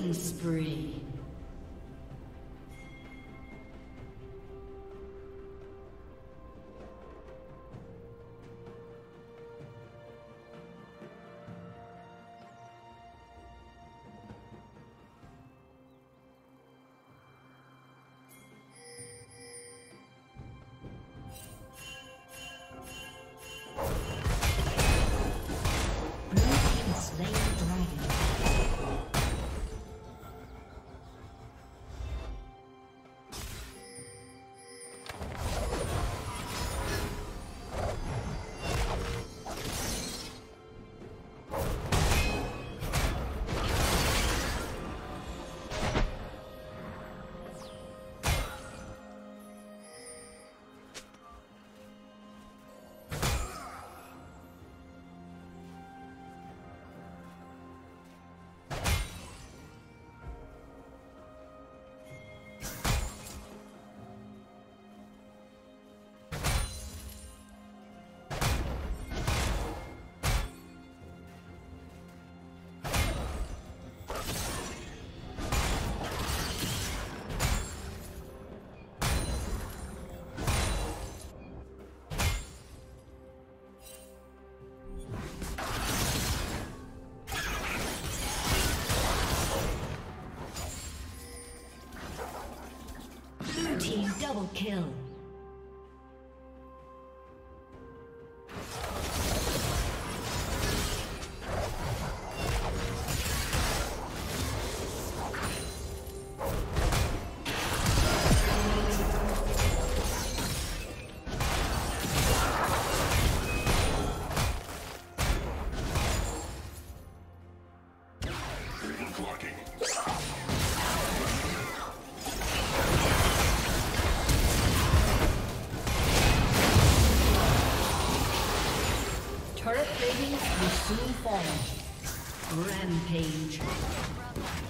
Killing spree. Double kill. Rampage.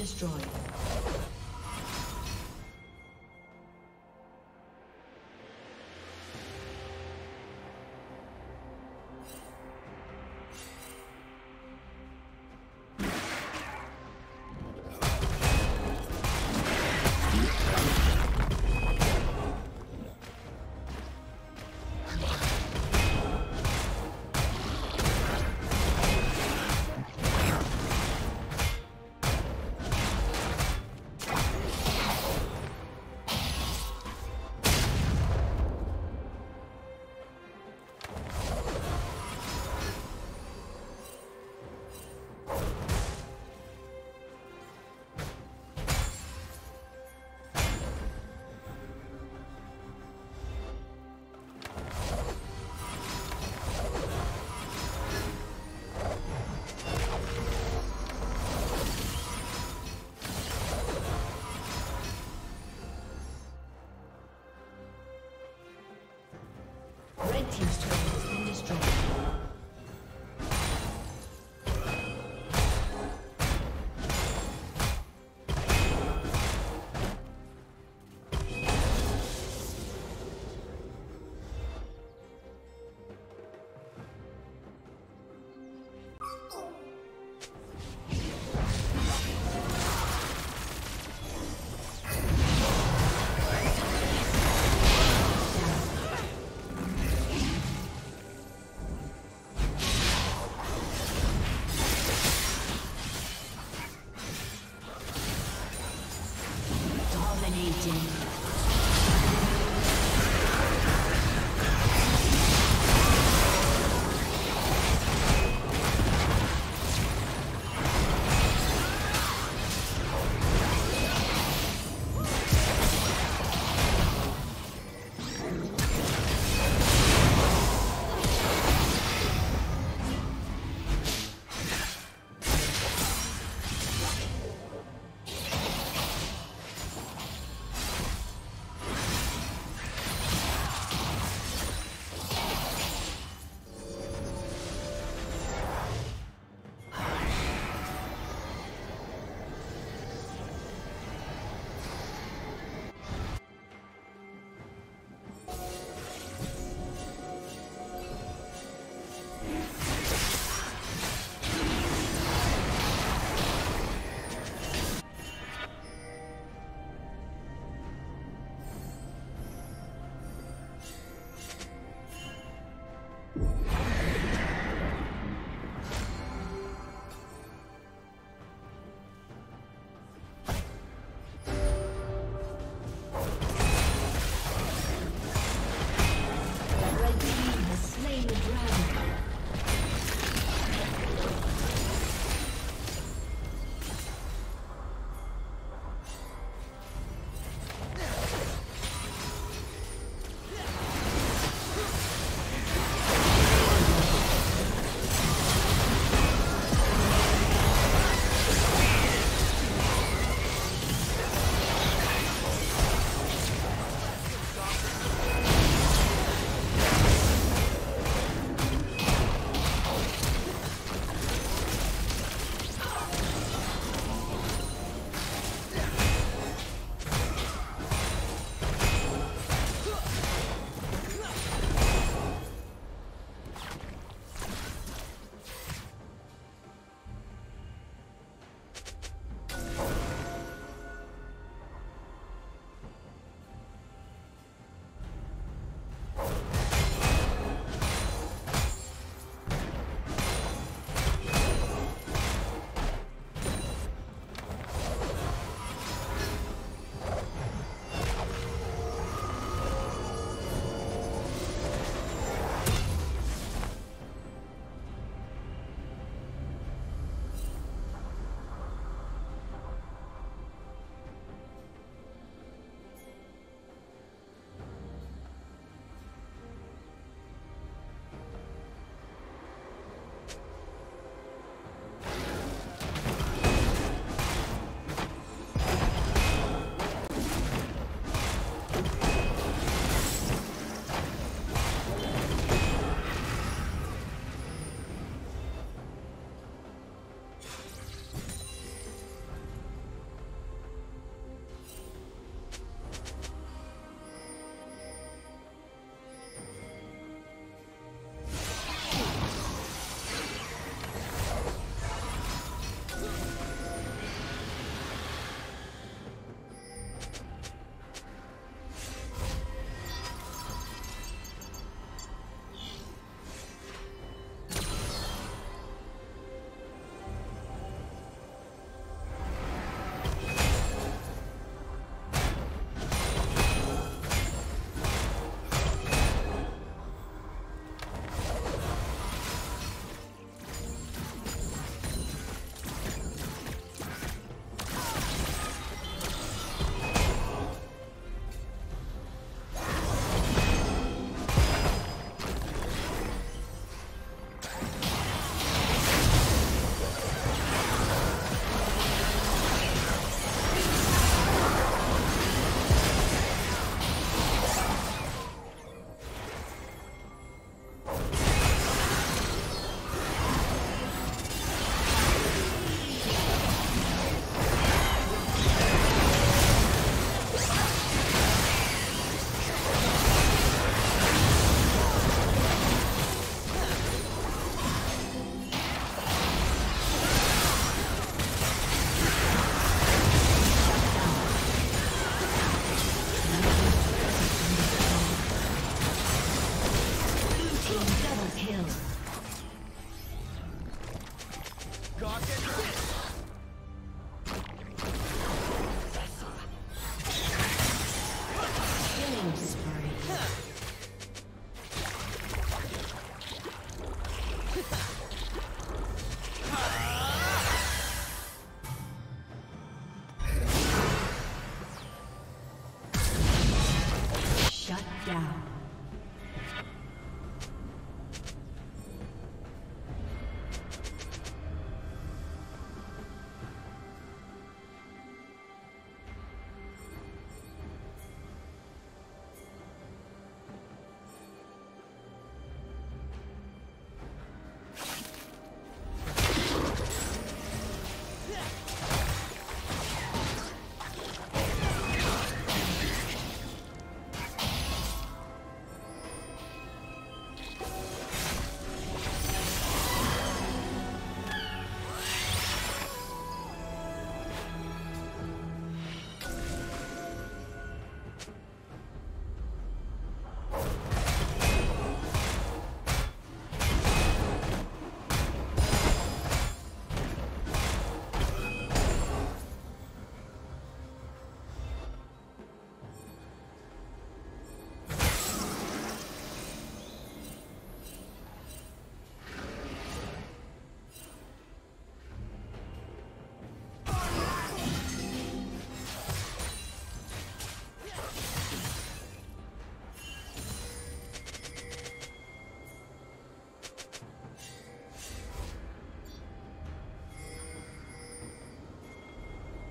destroyed. team's turret.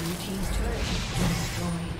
Blue Team's turret destroyed.